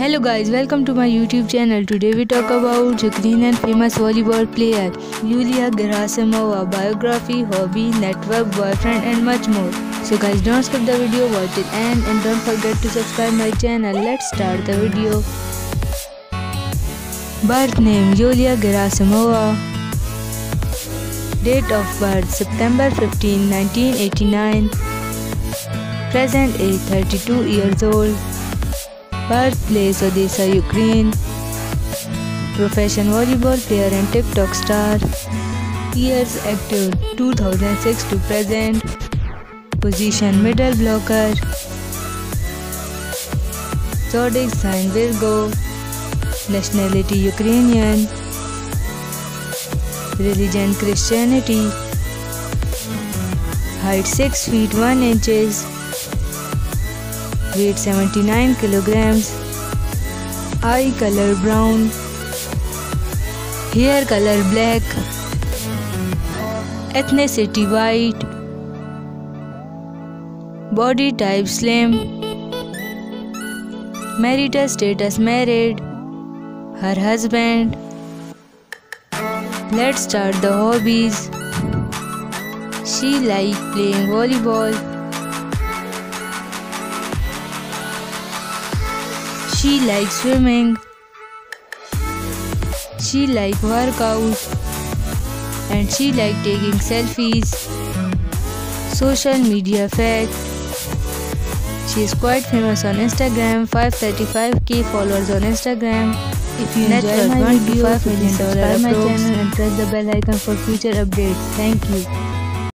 Hello guys, welcome to my YouTube channel. Today we talk about Ukrainian and famous volleyball player Yulia Gerasimova, biography, hobby, network, boyfriend and much more. So guys, don't skip the video, watch it end and don't forget to subscribe my channel. Let's start the video. Birth name Yulia Gerasimova. Date of birth September 15, 1989. Present age 32 years old. Birthplace Odessa, Ukraine. Profession volleyball player and TikTok star. Years active 2006 to present. Position middle blocker. Zodiac sign Virgo. Nationality Ukrainian. Religion Christianity. Height 6 feet 1 inches weight 79 kilograms, eye color brown, hair color black, ethnicity white, body type slim, marital status married, her husband. Let's start the hobbies. She like playing volleyball. She likes swimming. She likes workout. And she likes taking selfies. Social media fact. She is quite famous on Instagram, 535k followers on Instagram. If you enjoy my video, 5 please subscribe my channel and press the bell icon for future updates. Thank you.